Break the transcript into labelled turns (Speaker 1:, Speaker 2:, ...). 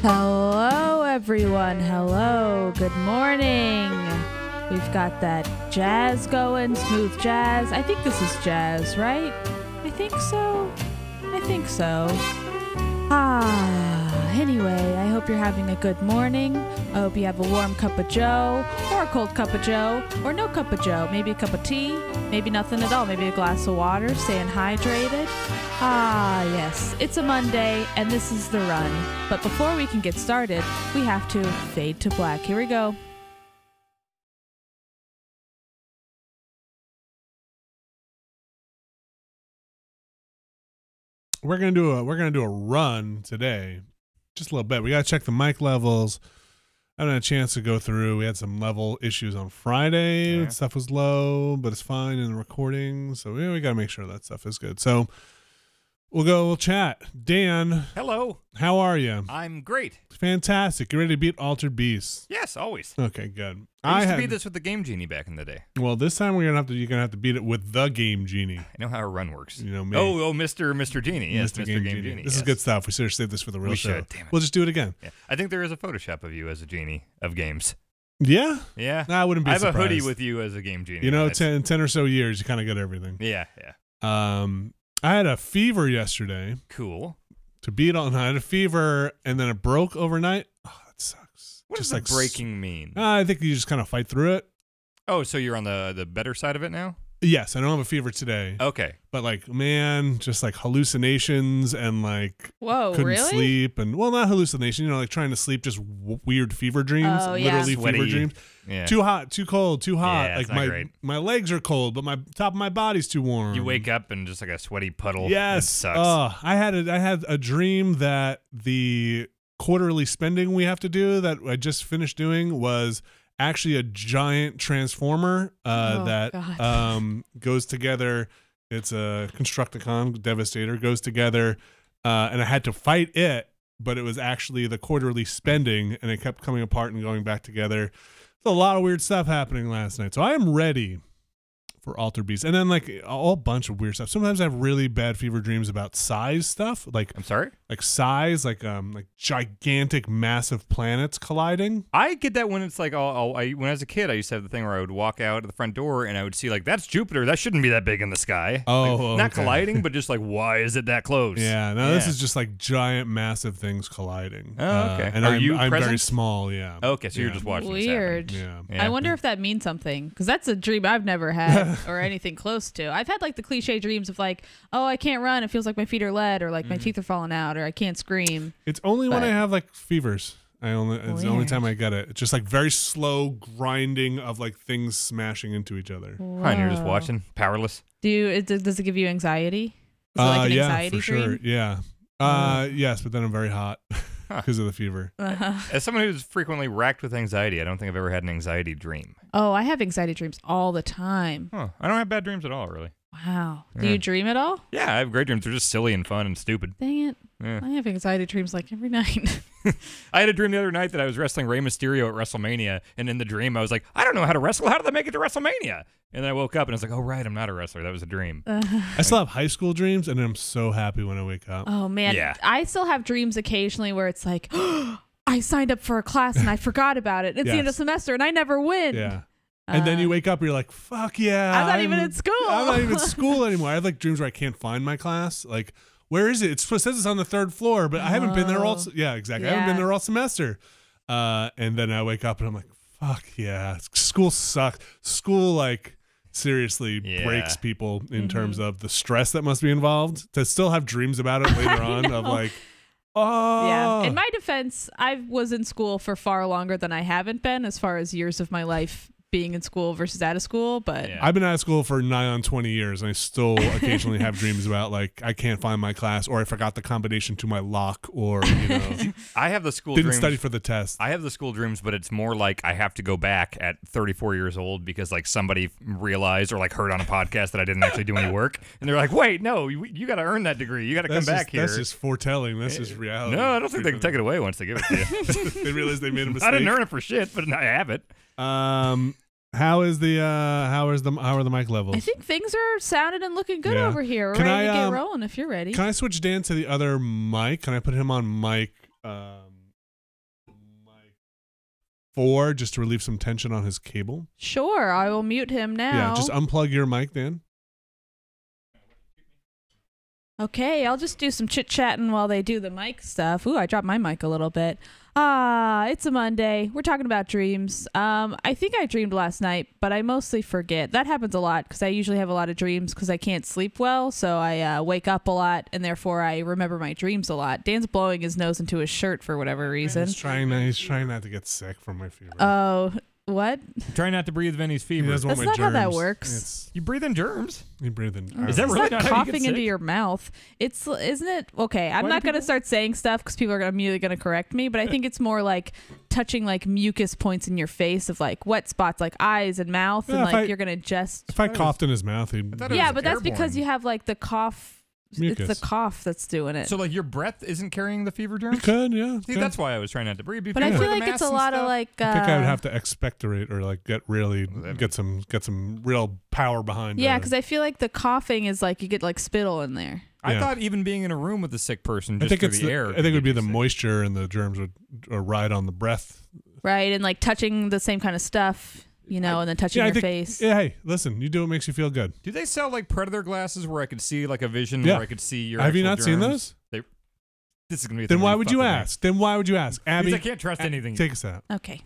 Speaker 1: Hello, everyone. Hello. Good morning. We've got that jazz going, smooth jazz. I think this is jazz, right? I think so. I think so. Ah, anyway, I hope you're having a good morning. I hope you have a warm cup of joe, or a cold cup of joe, or no cup of joe. Maybe a cup of tea, maybe nothing at all. Maybe a glass of water, staying hydrated. Ah, yes, it's a Monday, and this is the run. But before we can get started, we have to fade to black. Here we go.
Speaker 2: we're gonna do a we're gonna do a run today, just a little bit. We gotta check the mic levels. I haven't had a chance to go through. We had some level issues on Friday.
Speaker 3: Yeah.
Speaker 2: Stuff was low, but it's fine in the recording. So yeah, we gotta make sure that stuff is good. So we'll go. We'll chat. Dan,
Speaker 3: Hello,
Speaker 2: how are you?
Speaker 3: I'm great.
Speaker 2: Fantastic. You ready to beat Altered Beast?
Speaker 3: Yes, always.
Speaker 2: Okay, good.
Speaker 3: I used
Speaker 2: had,
Speaker 3: to beat this with the Game Genie back in the day.
Speaker 2: Well, this time we're gonna have to. You're gonna have to beat it with the Game Genie.
Speaker 3: I know how a run works.
Speaker 2: You know me.
Speaker 3: Oh, oh, Mr. Mr. Genie. Yes, Mr. Game, Genie.
Speaker 2: This is
Speaker 3: yes.
Speaker 2: good stuff. We should have saved this for the real
Speaker 3: We
Speaker 2: show.
Speaker 3: should, damn it.
Speaker 2: We'll just do it again.
Speaker 3: Yeah. I think there is a Photoshop of you as a genie of games.
Speaker 2: Yeah.
Speaker 3: Yeah.
Speaker 2: Nah, I wouldn't be
Speaker 3: I have a hoodie with you as a Game Genie.
Speaker 2: You know,
Speaker 3: That's-
Speaker 2: 10, 10 or so years, you kind of get everything.
Speaker 3: Yeah, yeah.
Speaker 2: Um, I had a fever yesterday
Speaker 3: Cool.
Speaker 2: to beat all night. I had a fever and then it broke overnight. Oh, that sucks.
Speaker 3: What
Speaker 2: just
Speaker 3: does
Speaker 2: like
Speaker 3: breaking mean?
Speaker 2: Uh, I think you just kind of fight through it.
Speaker 3: oh, so you're on the the better side of it now?
Speaker 2: Yes, I don't have a fever today,
Speaker 3: Okay.
Speaker 2: but like, man, just like hallucinations and like
Speaker 1: Whoa,
Speaker 2: couldn't
Speaker 1: really?
Speaker 2: sleep and well, not hallucination, you know, like trying to sleep, just w- weird fever dreams,
Speaker 1: Oh, yeah.
Speaker 2: literally fever
Speaker 3: Sweaty.
Speaker 2: dreams.
Speaker 3: Yeah.
Speaker 2: Too hot, too cold, too hot.
Speaker 3: Yeah,
Speaker 2: like
Speaker 3: it's not
Speaker 2: my
Speaker 3: great.
Speaker 2: my legs are cold, but my top of my body's too warm.
Speaker 3: you wake up and just like a sweaty puddle.
Speaker 2: Yes.
Speaker 3: It sucks.
Speaker 2: Oh, I had a, I had a dream that the quarterly spending we have to do that I just finished doing was actually a giant transformer uh,
Speaker 1: Oh,
Speaker 2: that
Speaker 1: God.
Speaker 2: um, goes together. It's a Constructicon Devastator goes together, uh, and I had to fight it, but it was actually the quarterly spending, and it kept coming apart and going back together. It's a lot of weird stuff happening last night, so I am ready for Altered Beast, and then like a whole bunch of weird stuff. Sometimes I have really bad fever dreams about size stuff, like
Speaker 3: I'm sorry?
Speaker 2: Like size, like um like gigantic, massive planets colliding.
Speaker 3: I get that when it's like, oh, I, when I was a kid, I used to have the thing where I would walk out of the front door and I would see like, that's Jupiter. That shouldn't be that big in the sky.
Speaker 2: Oh,
Speaker 3: Like, not colliding, but just like, why is it that close?
Speaker 2: Yeah, no, this is just like giant, massive things colliding.
Speaker 3: Oh,
Speaker 2: Uh,
Speaker 3: okay.
Speaker 2: and
Speaker 3: Are
Speaker 2: I'm,
Speaker 3: you
Speaker 2: I'm very small. Yeah.
Speaker 3: Okay, so you're just watching. this.
Speaker 1: Weird.
Speaker 2: Yeah.
Speaker 3: Yeah.
Speaker 1: I wonder if that means something because that's a dream I've never had or anything close to. I've had like the cliche dreams of like, oh, I can't run. It feels like my feet are lead, or like
Speaker 3: Mm.
Speaker 1: my teeth are falling out, or I can't scream.
Speaker 2: It's only when
Speaker 1: But-
Speaker 2: I have like fevers. I only it's the only
Speaker 1: Weird.
Speaker 2: time I get it. It's just like very slow grinding of like things smashing into each other.
Speaker 3: Huh, and you're just
Speaker 1: Whoa.
Speaker 3: watching, powerless.
Speaker 1: Do you? It, does it give you anxiety? Is it like
Speaker 2: uh,
Speaker 1: an
Speaker 2: yeah,
Speaker 1: anxiety
Speaker 2: for
Speaker 1: dream?
Speaker 2: sure. Yeah. Uh, yes, but then I'm very hot because of the fever.
Speaker 1: Uh-huh.
Speaker 3: As someone who's frequently racked with anxiety, I don't think I've ever had an anxiety dream.
Speaker 1: Oh, I have anxiety dreams all the time.
Speaker 3: Huh. I don't have bad dreams at all, really.
Speaker 1: Wow. Do
Speaker 3: Yeah.
Speaker 1: you dream at all?
Speaker 3: Yeah, I have great dreams. They're just silly and fun and stupid.
Speaker 1: Dang it.
Speaker 3: Yeah.
Speaker 1: I have anxiety dreams like every night.
Speaker 3: I had a dream the other night that I was wrestling Rey Mysterio at WrestleMania, and in the dream I was like, I don't know how to wrestle. How did I make it to WrestleMania? And then I woke up and I was like, Oh right, I'm not a wrestler. That was a dream. Uh-huh.
Speaker 2: I still have high school dreams, and I'm so happy when I wake up.
Speaker 1: Oh man,
Speaker 3: Yeah.
Speaker 1: I still have dreams occasionally where it's like, I signed up for a class and I forgot about it. It's the end of
Speaker 2: Yes.
Speaker 1: semester and I never win.
Speaker 2: Yeah. And then
Speaker 1: Uh,
Speaker 2: you wake up, and you're like, "Fuck yeah!"
Speaker 1: I'm not even in school.
Speaker 2: I'm not even in school anymore. I have like dreams where I can't find my class. Like, where is it? It's, it says it's on the third floor, but I haven't been there all.
Speaker 1: Oh.
Speaker 2: se- Yeah, exactly. I haven't
Speaker 1: Yeah.
Speaker 2: been there all semester. Uh, and then I wake up and I'm like, "Fuck yeah!" School sucks. School like seriously
Speaker 3: Yeah.
Speaker 2: breaks people in
Speaker 1: Mm-hmm.
Speaker 2: terms of the stress that must be involved. To still have dreams about it later on of
Speaker 1: know.
Speaker 2: like, oh
Speaker 1: Yeah. In my defense, I was in school for far longer than I haven't been as far as years of my life being in school versus out of school. But
Speaker 3: Yeah.
Speaker 2: I've been out of school for nigh on 20 years, and I still occasionally have dreams about like I can't find my class, or I forgot the combination to my lock, or you know
Speaker 3: I have the school
Speaker 2: didn't
Speaker 3: dreams.
Speaker 2: study for the test.
Speaker 3: I have the school dreams, but it's more like I have to go back at 34 years old because like somebody realized or like heard on a podcast that I didn't actually do any work, and they're like, "Wait, no, you, you got to earn that degree. You got to come
Speaker 2: That's
Speaker 3: back here."
Speaker 2: That's just foretelling. That's just eh, reality.
Speaker 3: no, I don't think they can take it away once they give it to you.
Speaker 2: they realize they made a mistake.
Speaker 3: I didn't earn it for shit, but I have it.
Speaker 2: Um, how is the uh how is the how are the mic levels?
Speaker 1: I think things are sounding and looking good
Speaker 2: Yeah.
Speaker 1: over here. We're
Speaker 2: Can
Speaker 1: ready
Speaker 2: I,
Speaker 1: to
Speaker 2: um, get
Speaker 1: rolling if you're ready.
Speaker 2: Can I switch Dan to the other mic? Can I put him on mic um mic four just to relieve some tension on his cable?
Speaker 1: sure, I will mute him now.
Speaker 2: Yeah, just unplug your mic, Dan.
Speaker 1: Okay, I'll just do some chit chatting while they do the mic stuff. Ooh, I dropped my mic a little bit. Ah, it's a Monday. We're talking about dreams. Um, I think I dreamed last night, but I mostly forget. That happens a lot because I usually have a lot of dreams because I can't sleep well, so I uh, wake up a lot and therefore I remember my dreams a lot. Dan's blowing his nose into his shirt for whatever reason.
Speaker 2: He's trying. Not, he's trying not to get sick from my fever.
Speaker 1: Oh, what?
Speaker 3: Try not to breathe Vinny's
Speaker 2: he
Speaker 3: fever.
Speaker 2: doesn't want
Speaker 1: That's not how that works.
Speaker 2: It's,
Speaker 3: You breathe in germs.
Speaker 2: you breathe in.
Speaker 3: Is that
Speaker 1: It's
Speaker 3: really
Speaker 1: not
Speaker 3: not how you get
Speaker 1: coughing into
Speaker 3: sick?
Speaker 1: your mouth. It's isn't it okay? I'm
Speaker 3: Why
Speaker 1: not gonna start saying stuff because people are gonna, immediately gonna correct me. But I think it's more like touching like mucus points in your face of like wet spots, like eyes and mouth,
Speaker 2: Yeah,
Speaker 1: and like
Speaker 2: I-
Speaker 1: you're gonna just.
Speaker 2: If I
Speaker 3: thought it was-
Speaker 2: coughed in his mouth, he'd.
Speaker 3: I
Speaker 1: Yeah,
Speaker 3: was
Speaker 1: but that's because you have like the cough.
Speaker 2: Mucus.
Speaker 1: It's the cough that's doing it.
Speaker 3: So like your breath isn't carrying the fever
Speaker 2: You
Speaker 3: germs.
Speaker 2: could, yeah.
Speaker 3: See,
Speaker 2: could.
Speaker 3: that's why I was trying not to breathe.
Speaker 1: but I feel like it's a
Speaker 3: and
Speaker 1: lot of like. Uh,
Speaker 2: I think I would have to expectorate or like get really get some get some real power behind.
Speaker 1: yeah, because I feel like the coughing is like you get like spittle in there.
Speaker 3: I
Speaker 2: Yeah.
Speaker 3: thought even being in a room with a sick person
Speaker 2: I think it's
Speaker 3: the,
Speaker 2: the,
Speaker 3: air.
Speaker 2: I think it would be the
Speaker 3: moist.
Speaker 2: moisture and the germs would uh, ride on the breath.
Speaker 1: Right, and like touching the same kind of stuff, you know, and then touching
Speaker 2: yeah,
Speaker 1: your
Speaker 2: think.
Speaker 1: face.
Speaker 2: Yeah, hey, listen, you do what makes you feel good.
Speaker 3: Do they sell like predator glasses where I could see like a vision
Speaker 2: Yeah.
Speaker 3: where I could see your?
Speaker 2: Have you
Speaker 3: actual
Speaker 2: not seen
Speaker 3: germs?
Speaker 2: those?
Speaker 3: This is gonna be.
Speaker 2: Then why would you
Speaker 3: fuck me.
Speaker 2: ask? Then why would you ask, Abby?
Speaker 3: I can't trust
Speaker 2: a-
Speaker 3: anything.
Speaker 2: Take us out.
Speaker 1: Okay.